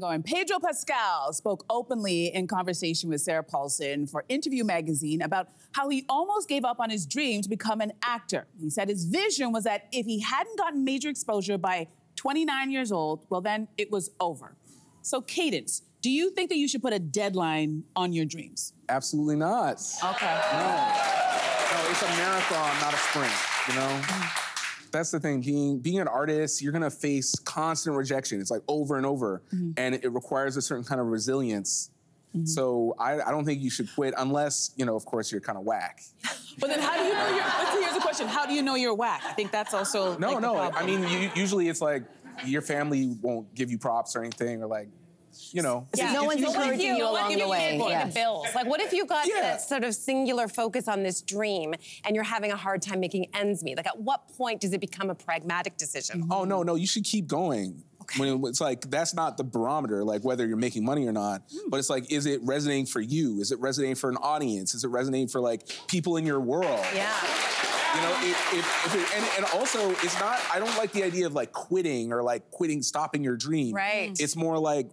Going. Pedro Pascal spoke openly in conversation with Sarah Paulson for Interview magazine about how he almost gave up on his dream to become an actor. He said his vision was that if he hadn't gotten major exposure by 29 years old, well, then it was over. So, Cadence, do you think that you should put a deadline on your dreams? Absolutely not. Okay. No. No, it's a marathon, not a sprint, you know? Mm. That's the thing. Being being an artist, you're gonna face constant rejection. It's like over and over. Mm-hmm. And it requires a certain kind of resilience. Mm-hmm. So I, I don't think you should quit unless, you know, of course, you're kind of whack. But then how do you know you're, but here's the question, how do you know you're whack? I think that's also No, like, no. I mean, you, usually it's like your family won't give you props or anything, or like, you know. Yeah. No it's one's usually- encouraging you along if the you way, can't pay yes. the bills? Like, what if you got Yeah. this sort of singular focus on this dream and you're having a hard time making ends meet? Like, at what point does it become a pragmatic decision? Oh no, no, you should keep going. Okay. When it's like that's not the barometer, like whether you're making money or not. Hmm. But it's like, is it resonating for you? Is it resonating for an audience? Is it resonating for like people in your world? Yeah. You know, if, if, if it, and, and also it's not. I don't like the idea of like quitting or like quitting, stopping your dream. Right. It's more like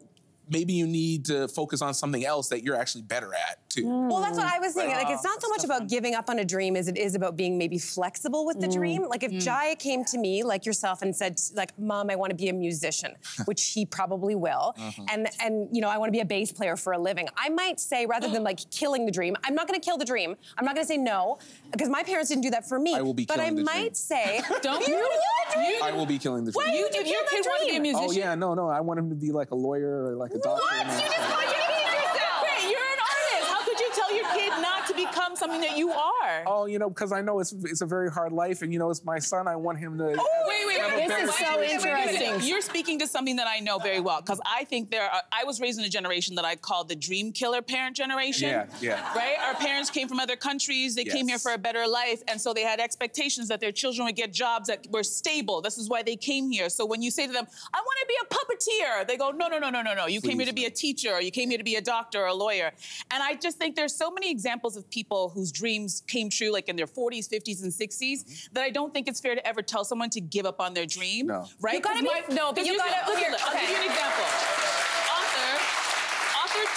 maybe you need to focus on something else that you're actually better at too. Well, that's what mm. I was thinking. Like, it's not so much about giving up on a dream as it is about being maybe flexible with the mm. dream. Like, if mm. Jaya came to me, like yourself, and said, like, Mom, I want to be a musician, which he probably will, uh-huh. and and you know, I want to be a bass player for a living. I might say, rather than like killing the dream, I'm not going to kill the dream. I'm not going to say no, because my parents didn't do that for me. I will be But I killing the might dream. say, Don't you you- kill the dream. I will be killing the dream. Why you, would you if your kill kid that to be a musician. Oh yeah, no, no. I want him to be like a lawyer or like a doctor. What? You all just that. contradicted yourself. Wait, you're an artist. How could you tell your kid not to become something that you are? Oh, you know, because I know it's it's a very hard life, and you know, it's my son. I want him to. Wait, wait, have wait. This better is so interesting. You're speaking to something that I know very well because I think there are. I was raised in a generation that I call the dream killer parent generation. Yeah, yeah. Right? Our parents came from other countries. They came here for a better life, and so they had expectations that their children would get jobs that were stable. This is why they came here. So when you say to them, "I want to be a puppeteer," they go, "No, no, no, no, no, no. You came here to be a teacher, or you came here to be a doctor or a lawyer." And I just think there's so many examples of people whose dreams came true, like in their 40s, 50s, and 60s, mm-hmm. that I don't think it's fair to ever tell someone to give up on their dream. No. Right? You gotta 'Cause be- no, but 'cause you here's gotta- the- look, here, I'll give you okay.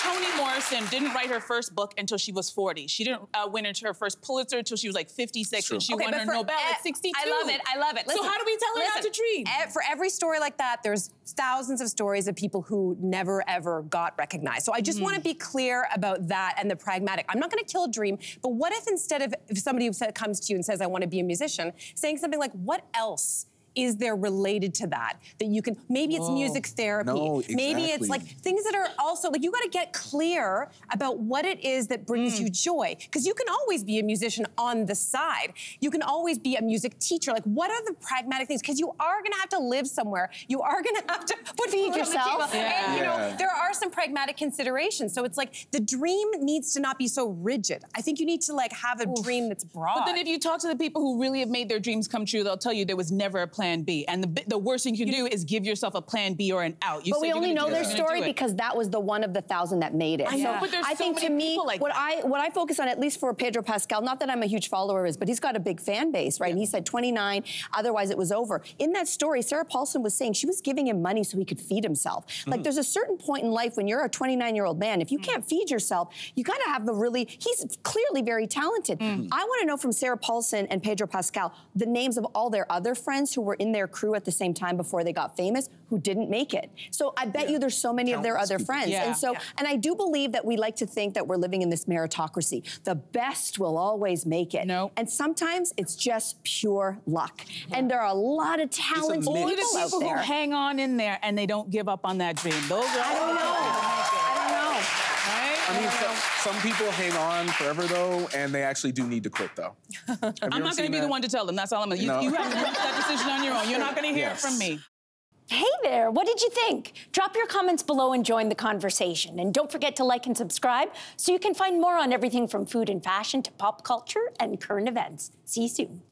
Toni Morrison didn't write her first book until she was 40. She didn't uh, win her first Pulitzer until she was like 56, True. and she Okay, won her Nobel e- at 62. I love it. I love it. Listen, so how do we tell her not to listen, dream? e- For every story like that, there's thousands of stories of people who never ever got recognized. So I just want to be clear about that and the pragmatic. I'm not going to kill a dream, but what if instead of if somebody comes to you and says, "I want to be a musician," saying something like, "What else?" Is there related to that that you can? Maybe it's music therapy. No, Maybe it's like things that are also like you got to get clear about what it is that brings Mm. you joy because you can always be a musician on the side you can always be a music teacher like what are the pragmatic things because you are going to have to live somewhere you are going to have to put food on the yourself. table. and you know Yeah. there are some pragmatic considerations so it's like the dream needs to not be so rigid i think you need to like have a dream that's broad But then if you talk to the people who really have made their dreams come true, they'll tell you there was never a plan B. And the, the worst thing you can do is give yourself a plan B or an out. You But we only know their this, story because that was the one of the thousand that made it. I know, but there's I so think many to me, like what that. I what I focus on, at least for Pedro Pascal, not that I'm a huge follower of his, but he's got a big fan base, right? And he said 29, otherwise it was over. In that story, Sarah Paulson was saying she was giving him money so he could feed himself. Like mm-hmm. there's a certain point in life when you're a 29 year old man, if you mm. can't feed yourself, you got to have the really. He's clearly very talented. Mm. I want to know from Sarah Paulson and Pedro Pascal the names of all their other friends who were in their crew at the same time before they got famous who didn't make it. So I bet you there's so many of their other people. friends. Yeah. And so, Yeah. and I do believe that we like to think that we're living in this meritocracy. The best will always make it. No. And sometimes it's just pure luck. And there are a lot of talented mix. Only people, the people out who hang on in there and they don't give up on that dream. Those are I don't know. I don't know. Right? I mean, some, some people hang on forever though, and they actually do need to quit though. I'm not going to be the one to tell them. That's all I'm going to. You, you have to make that decision on your own. You're not going to hear Yes. it from me. Hey there, what did you think? Drop your comments below and join the conversation. And don't forget to like and subscribe so you can find more on everything from food and fashion to pop culture and current events. See you soon.